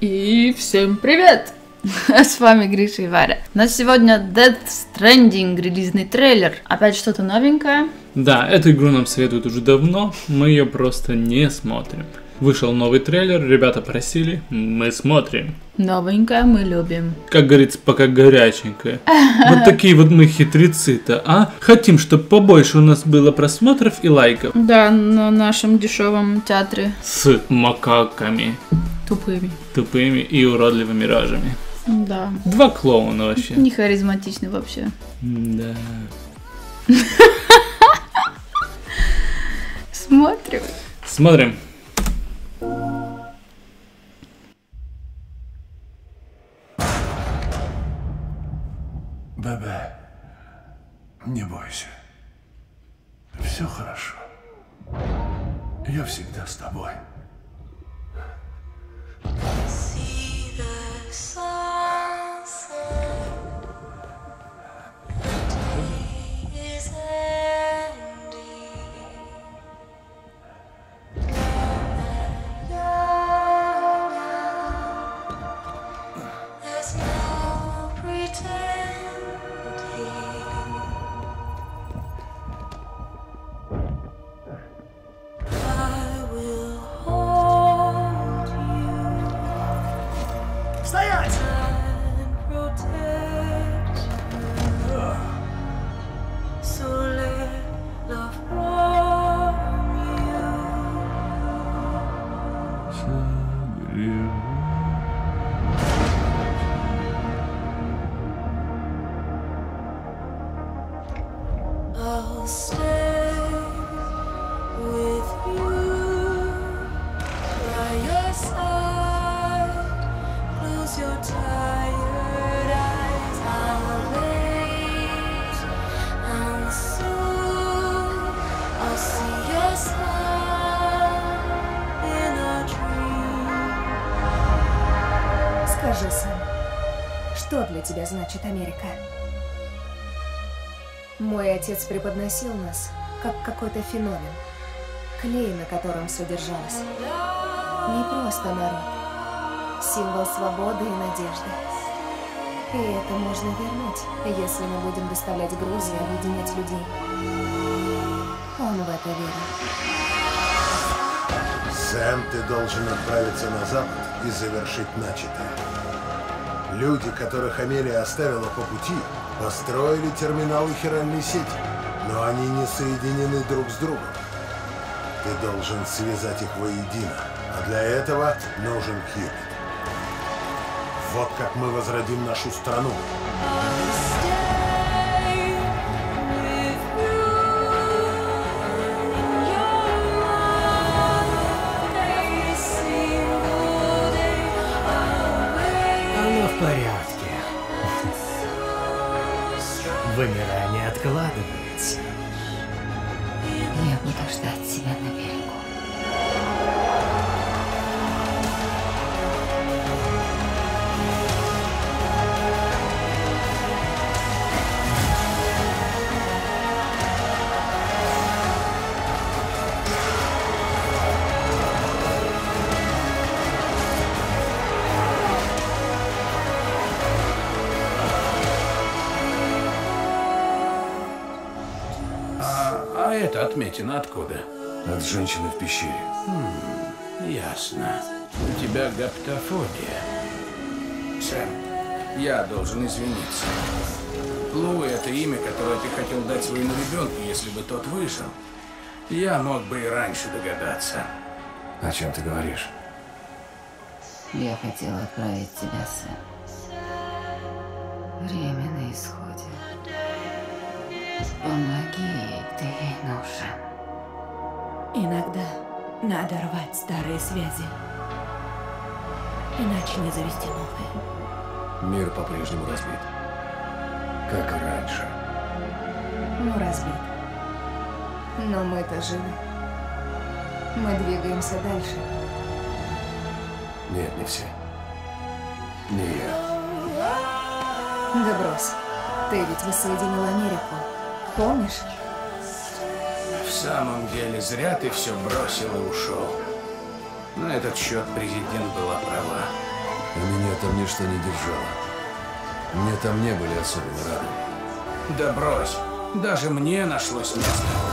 И всем привет! С вами Гриша и Варя. У нас сегодня Death Stranding, релизный трейлер. Опять что-то новенькое. Да, эту игру нам советуют уже давно, мы ее просто не смотрим. Вышел новый трейлер, ребята просили, мы смотрим. Новенькое мы любим. Как говорится, пока горяченькое. Вот такие вот мы хитрецы-то, а? Хотим, чтобы побольше у нас было просмотров и лайков. Да, на нашем дешевом театре. С макаками, Тупыми. тупыми и уродливыми рожами. Да. Два клоуна вообще. Не харизматичный вообще. Да. Смотрим. Смотрим. Бебе, не бойся. Все хорошо. Я всегда с тобой. Stay out! Скажи, сын, что для тебя значит Америка? Мой отец преподносил нас как какой-то феномен, клей, на котором все держалось. Не просто народ, символ свободы и надежды. И это можно вернуть, если мы будем доставлять грузы и объединять людей. Он в это верил. Сэм, ты должен отправиться на запад и завершить начатое. Люди, которых Амелия оставила по пути, построили терминалы хиральной сети, но они не соединены друг с другом. Ты должен связать их воедино, а для этого нужен Кьюбит. Вот как мы возродим нашу страну. Порядке. Вымирание откладывается. Я буду ждать тебя на А, это отметина откуда? От женщины в пещере. Ясно. У тебя гаптофобия. Сэм, я должен извиниться. Лу — это имя, которое ты хотел дать своему ребенку, если бы тот выжил. Я мог бы и раньше догадаться. О чем ты говоришь? Я хотела отправить тебя, Сэм. Время на исходе. Помоги ты ей нужен. Иногда надо рвать старые связи. Иначе не завести новые. Мир по-прежнему разбит. Как и раньше. Ну, разбит. Но мы-то живы. Мы двигаемся дальше. Нет, не все. Не я. Да брось. Ты ведь воссоединил Америку. Помнишь? В самом деле, зря ты все бросил и ушел. На этот счет президент была права. Меня там ничто не держало. Мне там не были особенно рады. Да брось. Даже мне нашлось место.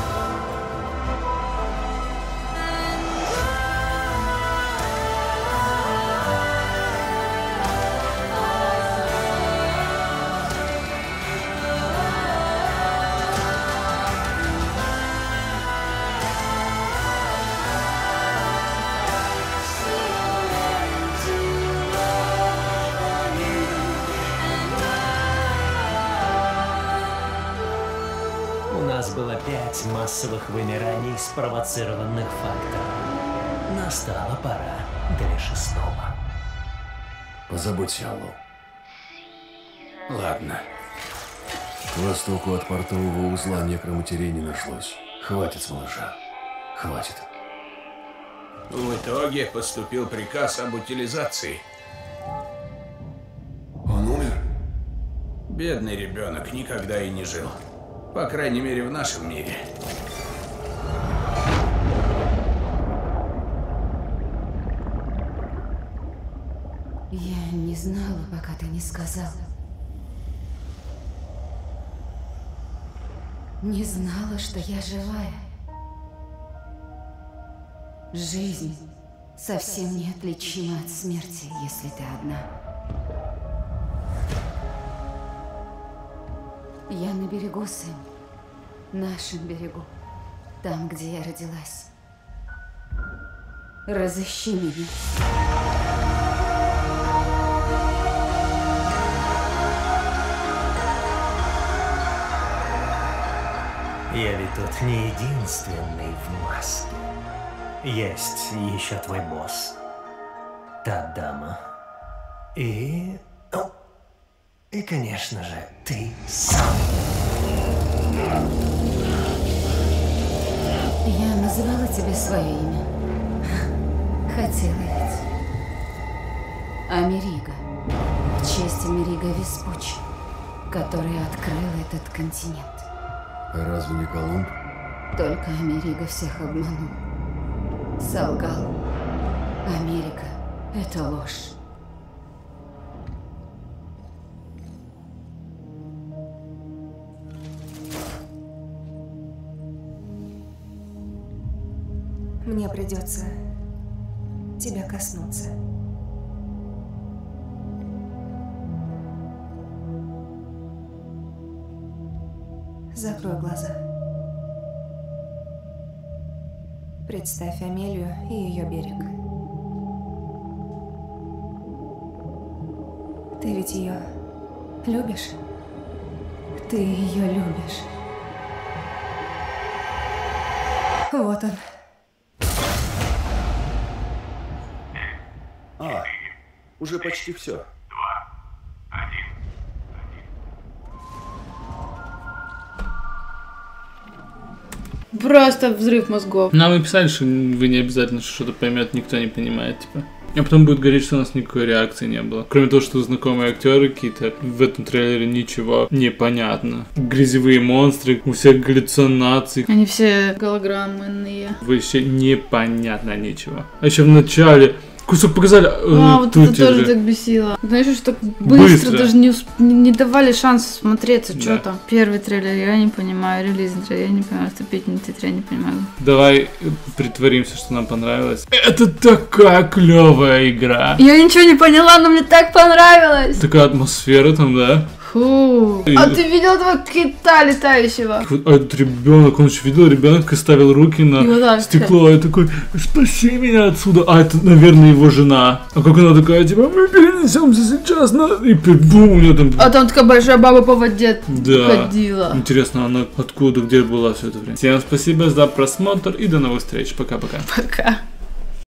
У нас было пять массовых вымираний, спровоцированных фактором. Настала пора для шестого. Позаботься, Аллу. Ладно. К востоку от портового узла некроматерей не нашлось. Хватит с малыша. Хватит. В итоге поступил приказ об утилизации. Он умер? Бедный ребенок никогда и не жил. По крайней мере, в нашем мире. Я не знала, пока ты не сказал. Не знала, что я живая. Жизнь совсем неотличима от смерти, если ты одна. Я на берегу, сын. Нашем берегу. Там, где я родилась. Разыщи меня. Я ведь тут не единственный в маске. Есть еще твой босс. Та дама. И... ну, и, конечно же, ты сам. Я называла тебе свое имя. Хотела ведь. Америго. В честь Америго Веспуччи, который открыл этот континент. А разве не Колумб? Только Америго всех обманул. Солгал. Америка — это ложь. Мне придется тебя коснуться. Закрой глаза. Представь Амелию и ее берег. Ты ведь ее любишь? Ты ее любишь. Вот он. Уже почти все. Просто взрыв мозгов. Нам и писали, что вы не обязательно что-то поймет, никто не понимает, типа. А потом будет говорить, что у нас никакой реакции не было. Кроме того, что знакомые актеры какие-то, в этом трейлере ничего не понятно. Грязевые монстры, у всех галлюцинаций. Они все голограммные. Вообще непонятно ничего. А еще в начале кусок показали. э, А, вот это тоже же. так бесило. Знаешь, что так быстро, даже не, давали шанса смотреться, что Да. там. Первый трейлер я не понимаю, релизный трейлер я не понимаю, вступительный титр я не понимаю. Давай э, притворимся, что нам понравилось. Это такая клевая игра. Я ничего не поняла, но мне так понравилось. Такая атмосфера там, да? Фу. И- А ты видел этого кита летающего? А этот ребенок, он же видел, ребенок ставил руки на вот так. стекло, и такой, спаси меня отсюда. А это, наверное, его жена. А как она такая, типа, мы перенесемся сейчас на... И бум, у нее там... А там такая большая баба по воде Да. ходила. Интересно, она откуда, где была все это время. Всем спасибо за просмотр и до новых встреч. Пока-пока. Пока.